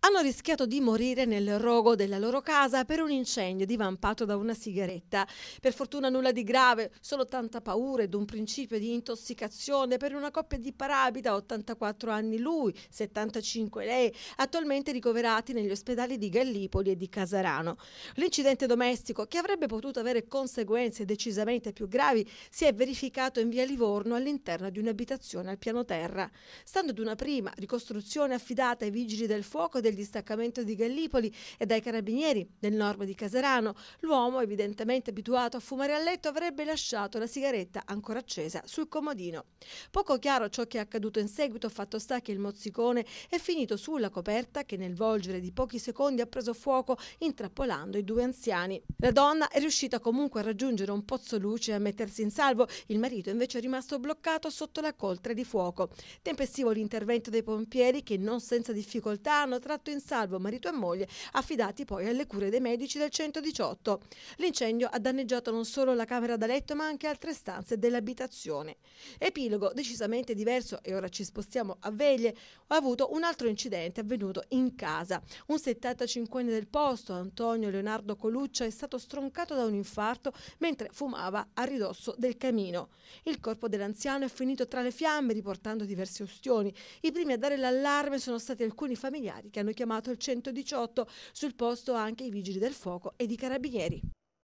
hanno rischiato di morire nel rogo della loro casa per un incendio divampato da una sigaretta. Per fortuna nulla di grave, solo tanta paura ed un principio di intossicazione per una coppia di parabita, 84 anni lui, 75 lei, attualmente ricoverati negli ospedali di Gallipoli e di Casarano. L'incidente domestico, che avrebbe potuto avere conseguenze decisamente più gravi, si è verificato in via Livorno all'interno di un'abitazione al piano terra. Stando ad una prima ricostruzione affidata ai vigili del fuoco del distaccamento di Gallipoli e dai carabinieri del nord di Caserano, l'uomo, evidentemente abituato a fumare a letto, avrebbe lasciato la sigaretta ancora accesa sul comodino. Poco chiaro ciò che è accaduto in seguito, fatto sta che il mozzicone è finito sulla coperta che nel volgere di pochi secondi ha preso fuoco intrappolando i due anziani. La donna è riuscita comunque a raggiungere un pozzo luce e a mettersi in salvo, il marito invece è rimasto bloccato sotto la coltre di fuoco. Tempestivo l'intervento dei pompieri che non senza difficoltà hanno tratto tratto in salvo marito e moglie, affidati poi alle cure dei medici del 118. L'incendio ha danneggiato non solo la camera da letto, ma anche altre stanze dell'abitazione. Epilogo decisamente diverso, e ora ci spostiamo a Veglie, ha avuto un altro incidente avvenuto in casa. Un 75enne del posto, Antonio Leonardo Coluccia, è stato stroncato da un infarto mentre fumava a ridosso del camino. Il corpo dell'anziano è finito tra le fiamme, riportando diverse ustioni. I primi a dare l'allarme sono stati alcuni familiari che hanno chiamato il 118, sul posto anche i vigili del fuoco ed i carabinieri.